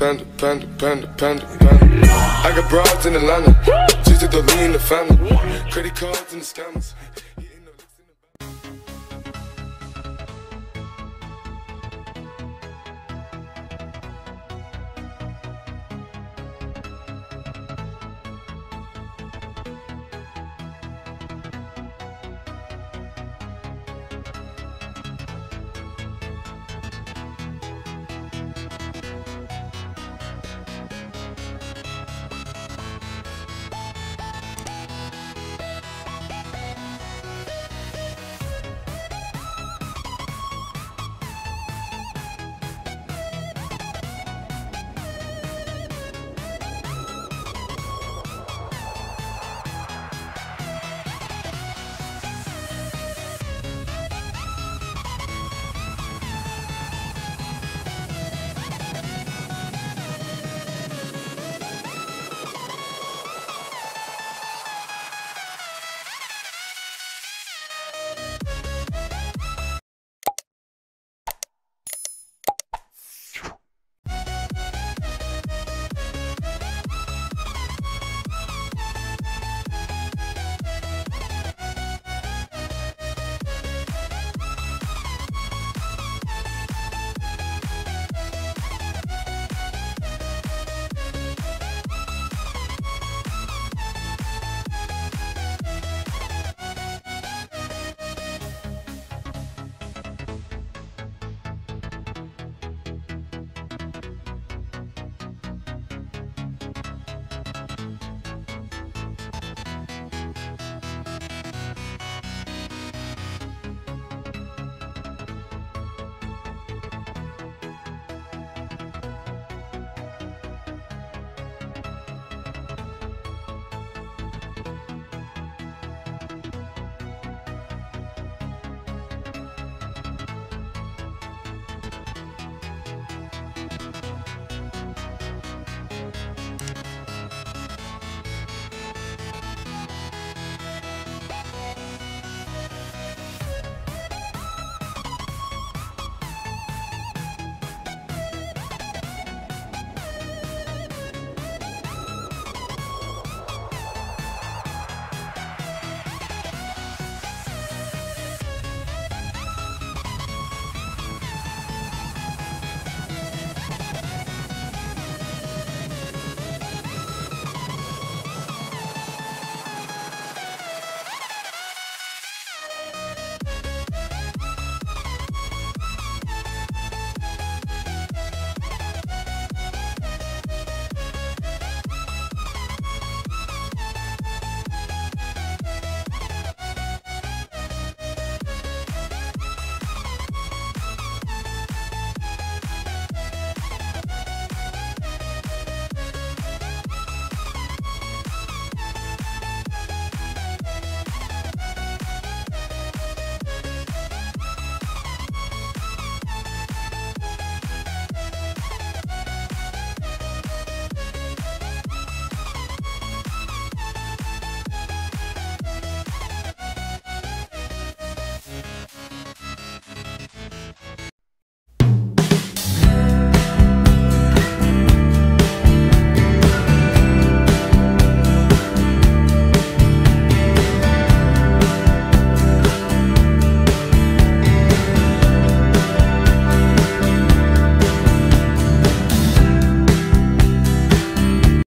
panda, panda, panda, panda, panda. I got broads in Atlanta, just to the lean the family. Credit cards and the scammers.